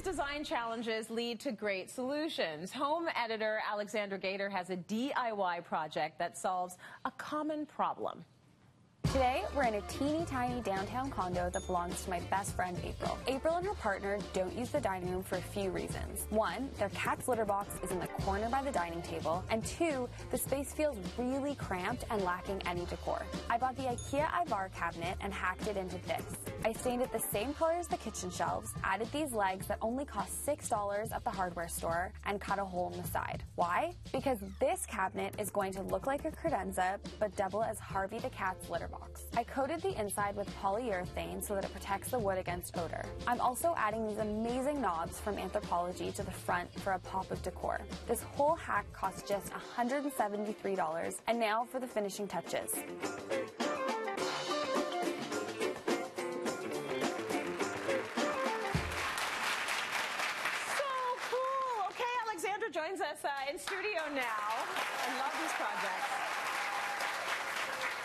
Sometimes design challenges lead to great solutions. Home editor Alexandra Gater has a DIY project that solves a common problem. Today, we're in a teeny tiny downtown condo that belongs to my best friend, April. April and her partner don't use the dining room for a few reasons. One, their cat's litter box is in the corner by the dining table, and two, the space feels really cramped and lacking any decor. I bought the IKEA Ivar cabinet and hacked it into this. I stained it the same color as the kitchen shelves, added these legs that only cost $6 at the hardware store, and cut a hole in the side. Why? Because this cabinet is going to look like a credenza, but double as Harvey the cat's litter box. I coated the inside with polyurethane so that it protects the wood against odor. I'm also adding these amazing knobs from Anthropologie to the front for a pop of decor. This whole hack cost just $173, and now for the finishing touches. So cool! Okay, Alexandra joins us uh, in studio now. I love these projects.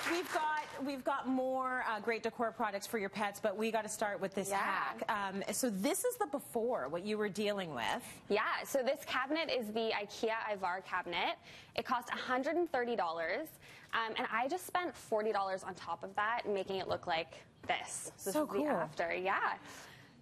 We've got we've got more uh, great decor products for your pets, but we got to start with this yeah. hack. Um, so this is the before what you were dealing with. Yeah. So this cabinet is the IKEA Ivar cabinet. It cost $130, um, and I just spent $40 on top of that, making it look like this. So, so cool. after, yeah.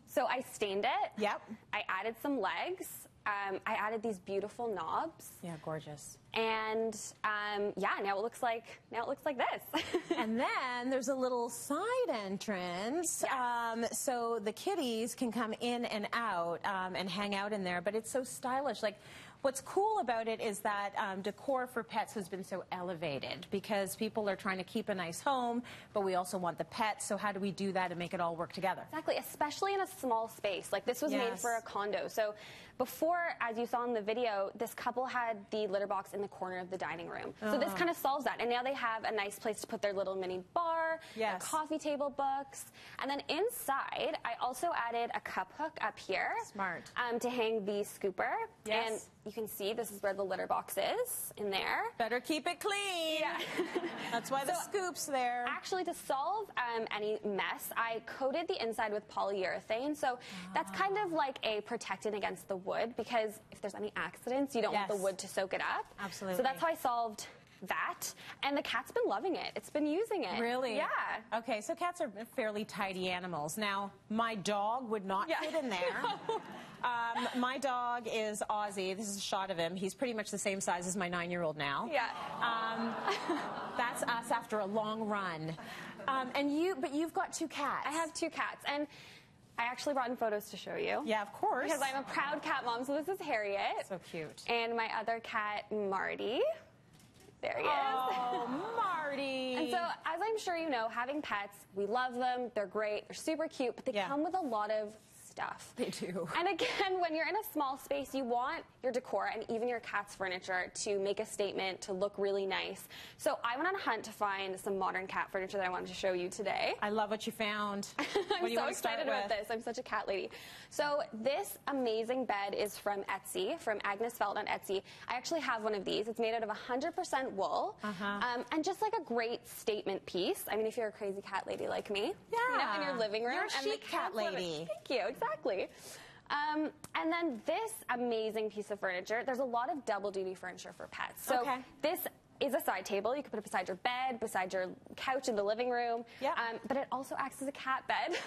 So I stained it. Yep. I added some legs. Um, I added these beautiful knobs. Yeah, gorgeous. And um, yeah, now it looks like now it looks like this. and then there's a little side entrance, um, so the kitties can come in and out um, and hang out in there. But it's so stylish. Like what's cool about it is that um, decor for pets has been so elevated because people are trying to keep a nice home, but we also want the pets. So how do we do that and make it all work together? Exactly, especially in a small space. Like this was yes. made for a condo. So before as you saw in the video, this couple had the litter box in the corner of the dining room. So this uh-huh. kind of solves that. And now they have a nice place to put their little mini bar, yes. coffee table books. And then inside, I also added a cup hook up here. Smart. Um, to hang the scooper. Yes. And you can see this is where the litter box is in there. Better keep it clean. Yeah. That's why the scoop's there. Actually, to solve um, any mess, I coated the inside with polyurethane. So ah. that's kind of like a protectant against the wood because if there's any accidents, you don't yes. want the wood to soak it up. Absolutely. So that's how I solved that. And the cat's been loving it. It's been using it. Really? Yeah. Okay, so cats are fairly tidy animals. Now, my dog would not yeah. fit in there. um, my dog is Ozzy. This is a shot of him. He's pretty much the same size as my nine year old now. Yeah. Um, that's us after a long run. Um, and you, but you've got two cats. I have two cats. And I actually brought in photos to show you. Yeah, of course. Because I'm a proud cat mom. So this is Harriet. So cute. And my other cat, Marty. There he is. Oh, Marty. and so, as I'm sure you know, having pets, we love them. They're great. They're super cute, but they yeah. come with a lot of stuff. They do. And again, when you're in a small space, you want your decor and even your cat's furniture to make a statement, to look really nice. So I went on a hunt to find some modern cat furniture that I wanted to show you today. I love what you found. I'm you so excited about this. I'm such a cat lady. So this amazing bed is from Etsy, from Agnes Felt on Etsy. I actually have one of these. It's made out of 100% wool. Uh-huh. Um, and just like a great statement piece. I mean, if you're a crazy cat lady like me, yeah. you know, in your living room. You're a chic cat lady. Thank you. Exactly. Um, and then this amazing piece of furniture, there's a lot of double duty furniture for pets. So okay. this is a side table. You can put it beside your bed, beside your couch in the living room. Yeah. Um, but it also acts as a cat bed.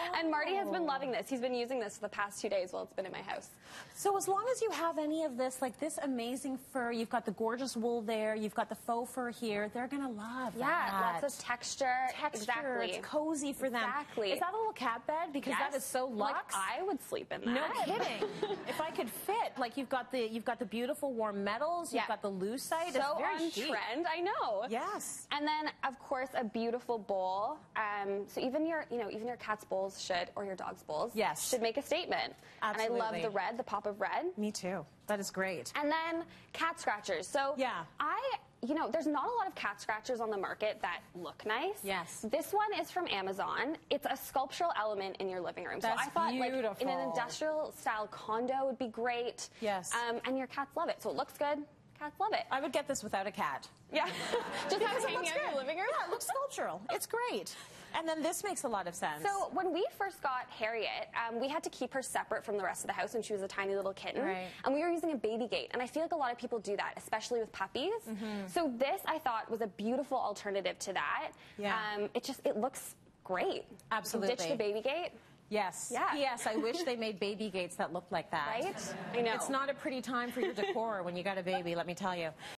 Oh. and Marty has been loving this. He's been using this for the past two days while it's been in my house. So as long as you have any of this, like this amazing fur, you've got the gorgeous wool there, you've got the faux fur here, they're going to love yeah, that. lots of texture. Texture. Exactly. It's cozy for them. Exactly. Is that a little cat bed? Because yes. that is so luxe. Like I would sleep in that. No kidding. if I could fit, like you've got the you've got the beautiful warm metals, you've yeah. got the lucite. So it's very on. Trend. I know. Yes. And then, of course, a beautiful bowl. Um, so even your, you know, even your cat's bowls should, or your dog's bowls, yes. should make a statement. Absolutely. And I love the red, the pop of red. Me too. That is great. And then cat scratchers. So yeah, I you know, there's not a lot of cat scratchers on the market that look nice. Yes. This one is from Amazon. It's a sculptural element in your living room. That's so I thought beautiful. like in an industrial style condo would be great. Yes. Um, and your cats love it. So it looks good Cats love it. I would get this without a cat. Yeah. Just have it Because it hanging looks out in your living room. Yeah, it looks sculptural. It's great. And then this makes a lot of sense. So when we first got Harriet, um, we had to keep her separate from the rest of the house when she was a tiny little kitten, Right. and we were using a baby gate. And I feel like a lot of people do that, especially with puppies. Mm-hmm. So this I thought was a beautiful alternative to that. Yeah. Um, it just it looks great. Absolutely. Ditch the baby gate, yes. Yeah. Yes, I wish they made baby gates that looked like that. right? I know. It's not a pretty time for your decor when you got a baby, let me tell you.